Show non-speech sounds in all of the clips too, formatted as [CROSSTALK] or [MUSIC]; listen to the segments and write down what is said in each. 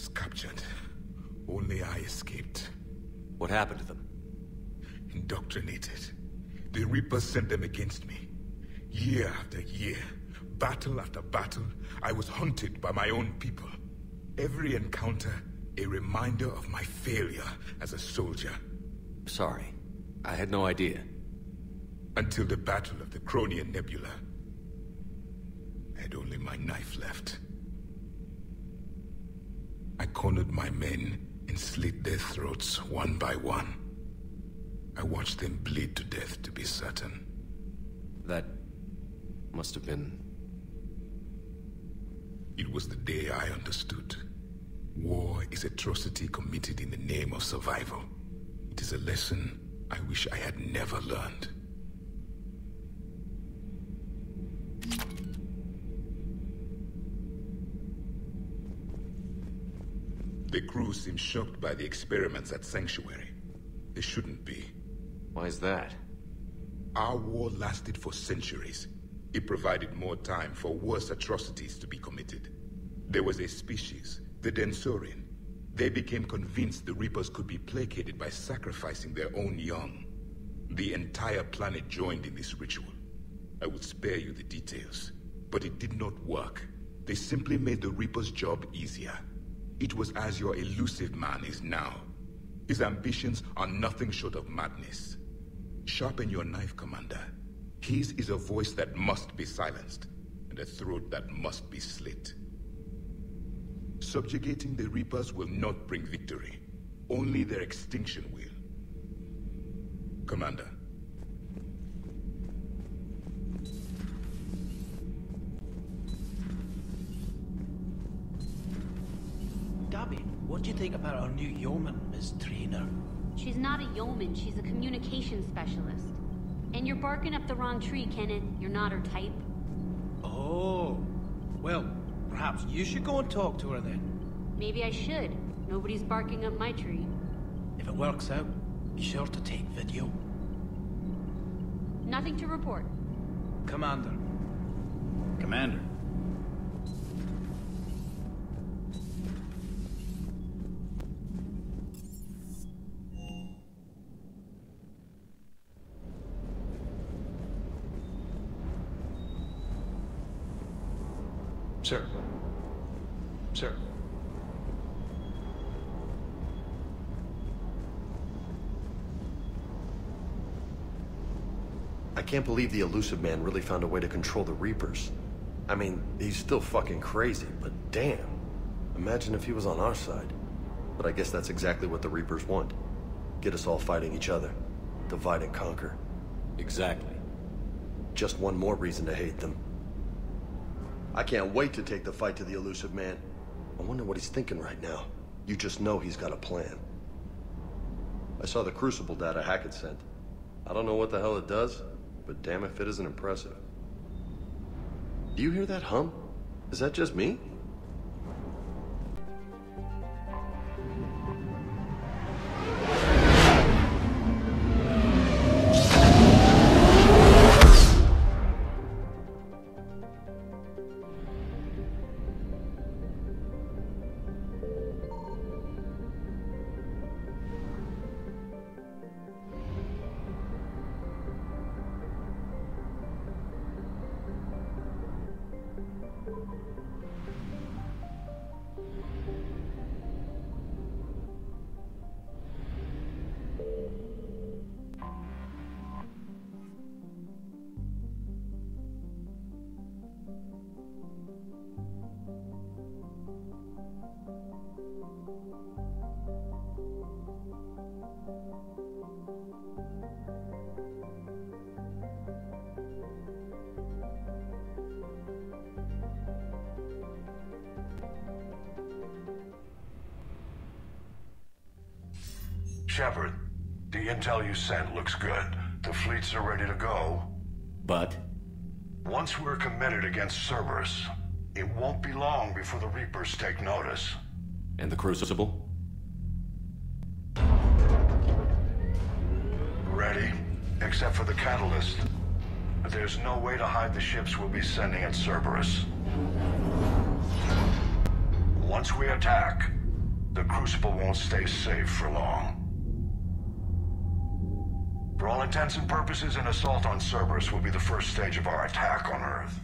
Was captured. Only I escaped. What happened to them? Indoctrinated. The Reapers sent them against me. Year after year, battle after battle, I was hunted by my own people. Every encounter, a reminder of my failure as a soldier. Sorry. I had no idea. Until the Battle of the Cronian Nebula. I had only my knife left. I cornered my men and slit their throats one by one. I watched them bleed to death to be certain. That must have been... It was the day I understood. War is atrocity committed in the name of survival. It is a lesson I wish I had never learned. The crew seems shocked by the experiments at Sanctuary. They shouldn't be. Why is that? Our war lasted for centuries. It provided more time for worse atrocities to be committed. There was a species, the Densorian. They became convinced the Reapers could be placated by sacrificing their own young. The entire planet joined in this ritual. I will spare you the details, but it did not work. They simply made the Reaper's job easier. It was as your Illusive Man is now. His ambitions are nothing short of madness. Sharpen your knife, Commander. His is a voice that must be silenced, and a throat that must be slit. Subjugating the Reapers will not bring victory. Only their extinction will. Commander. What do you think about our new yeoman, Ms. Traynor? She's not a yeoman, she's a communication specialist. And you're barking up the wrong tree, Kenneth. You're not her type. Oh. Well, perhaps you should go and talk to her then. Maybe I should. Nobody's barking up my tree. If it works out, be sure to take video. Nothing to report. Commander. Commander. Sir. Sir. I can't believe the Illusive Man really found a way to control the Reapers. I mean, he's still fucking crazy, but damn. Imagine if he was on our side. But I guess that's exactly what the Reapers want. Get us all fighting each other. Divide and conquer. Exactly. Just one more reason to hate them. I can't wait to take the fight to the Illusive Man. I wonder what he's thinking right now. You just know he's got a plan. I saw the Crucible data Hackett sent. I don't know what the hell it does, but damn if it isn't impressive. Do you hear that hum? Is that just me? Shepard, the intel you sent looks good. The fleets are ready to go. But? Once we're committed against Cerberus, it won't be long before the Reapers take notice. And the Crucible? Ready, except for the catalyst. But there's no way to hide the ships we'll be sending at Cerberus. Once we attack, the Crucible won't stay safe for long. For all intents and purposes, an assault on Cerberus will be the first stage of our attack on Earth.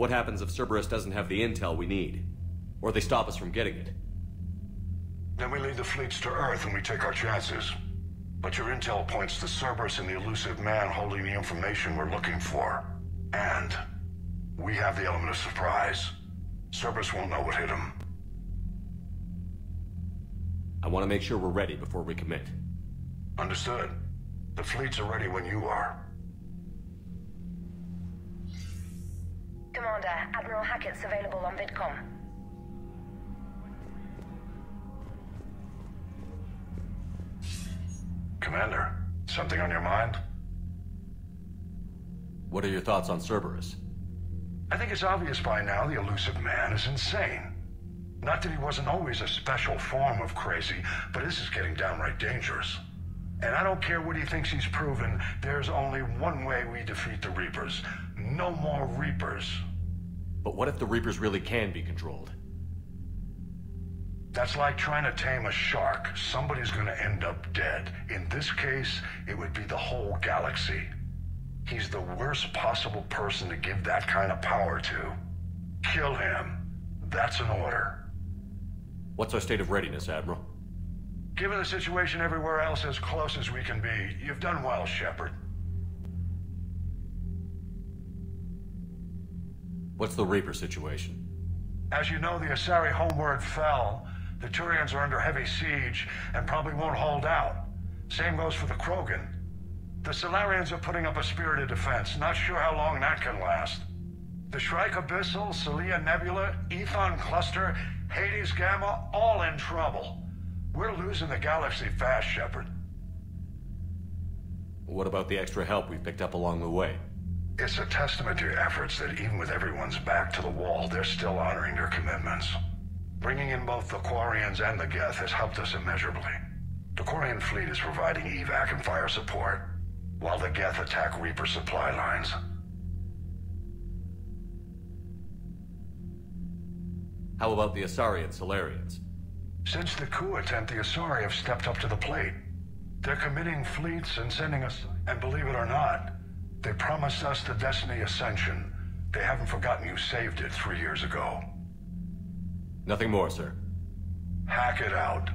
What happens if Cerberus doesn't have the intel we need? Or they stop us from getting it? Then we lead the fleets to Earth and we take our chances. But your intel points to Cerberus and the Illusive Man holding the information we're looking for. And we have the element of surprise. Cerberus won't know what hit him. I want to make sure we're ready before we commit. Understood. The fleets are ready when you are. Commander, Admiral Hackett's available on VidCom. Commander, something on your mind? What are your thoughts on Cerberus? I think it's obvious by now the Illusive Man is insane. Not that he wasn't always a special form of crazy, but this is getting downright dangerous. And I don't care what he thinks he's proven, there's only one way we defeat the Reapers. No more Reapers. But what if the Reapers really can be controlled? That's like trying to tame a shark. Somebody's gonna end up dead. In this case, it would be the whole galaxy. He's the worst possible person to give that kind of power to. Kill him. That's an order. What's our state of readiness, Admiral? Given the situation everywhere else as close as we can be, you've done well, Shepard. What's the Reaper situation? As you know, the Asari homeward fell. The Turians are under heavy siege and probably won't hold out. Same goes for the Krogan. The Salarians are putting up a spirited defense. Not sure how long that can last. The Shrike Abyssal, Silean Nebula, Ethon Cluster, Hades Gamma, all in trouble. We're losing the galaxy fast, Shepard. What about the extra help we've picked up along the way? It's a testament to your efforts that even with everyone's back to the wall, they're still honoring their commitments. Bringing in both the Quarians and the Geth has helped us immeasurably. The Quarian fleet is providing evac and fire support, while the Geth attack Reaper supply lines. How about the Asari and Salarians? Since the coup attempt, the Asari have stepped up to the plate. They're committing fleets and sending us... And believe it or not, they promised us the Destiny Ascension. They haven't forgotten you saved it three years ago. Nothing more, sir. Hackett out.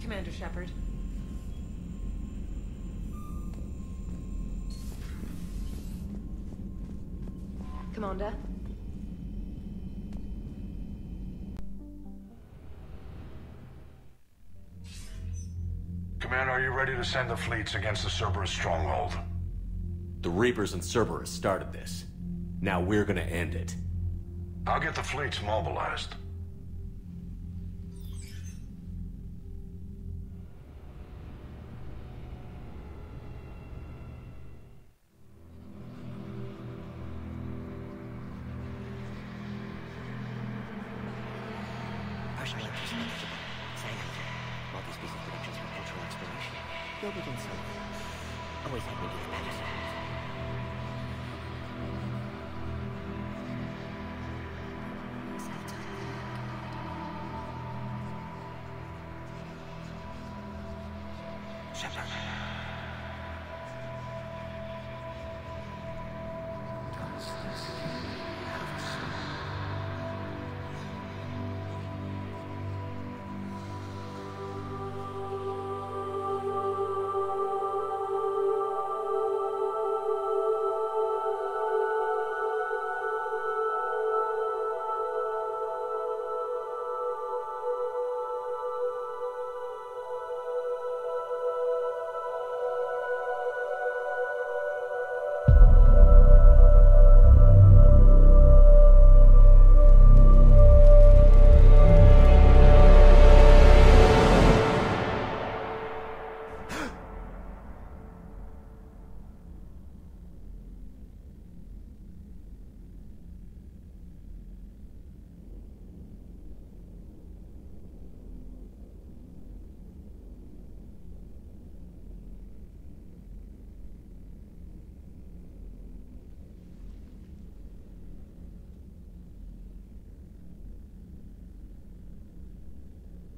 Commander Shepard. Commander? Commander, are you ready to send the fleets against the Cerberus stronghold? The Reapers and Cerberus started this. Now we're gonna end it. I'll get the fleets mobilized. Shepard.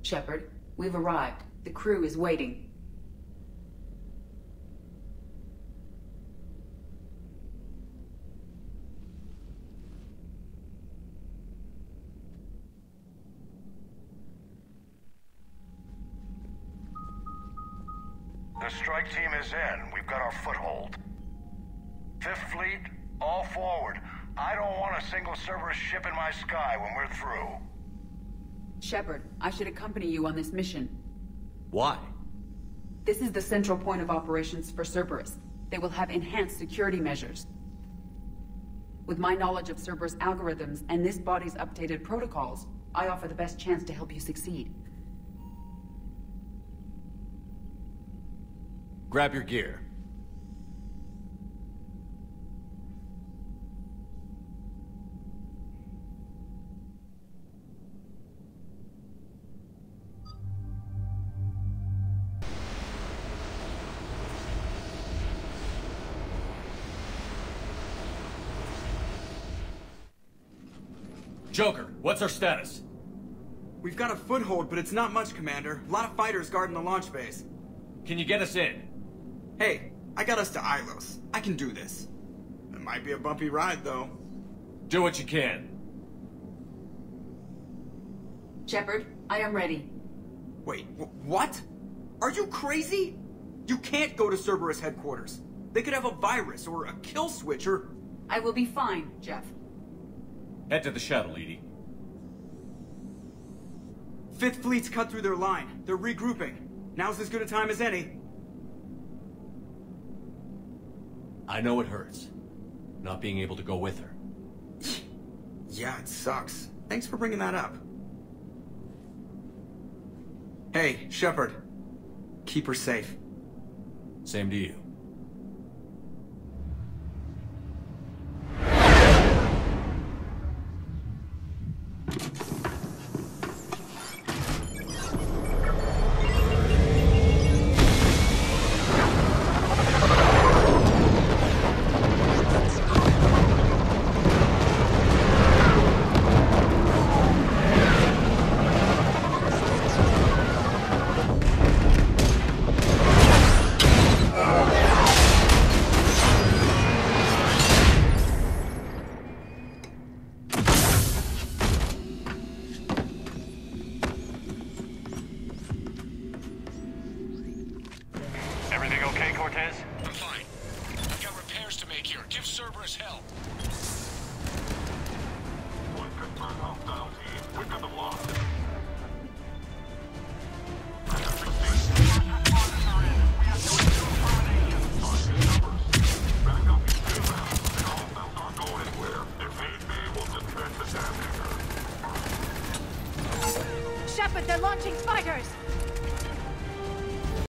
Shepard, we've arrived. The crew is waiting. The strike team is in. We've got our foothold. Fifth Fleet, all forward. I don't want a single Cerberus ship in my sky when we're through. Shepard, I should accompany you on this mission. Why? This is the central point of operations for Cerberus. They will have enhanced security measures. With my knowledge of Cerberus algorithms and this body's updated protocols, I offer the best chance to help you succeed. Grab your gear. Joker, what's our status? We've got a foothold, but it's not much, Commander. A lot of fighters guarding the launch base. Can you get us in? Hey, I got us to Ilos. I can do this. It might be a bumpy ride, though. Do what you can. Shepard, I am ready. Wait, what? Are you crazy? You can't go to Cerberus headquarters. They could have a virus or a kill switch or... I will be fine, Jeff. Head to the shuttle, EDI. Fifth Fleet's cut through their line. They're regrouping. Now's as good a time as any. I know it hurts. Not being able to go with her. [SIGHS] yeah, it sucks. Thanks for bringing that up. Hey, Shepard. Keep her safe. Same to you. Give Cerberus help. We've got them locked. Shepard, they're launching fighters!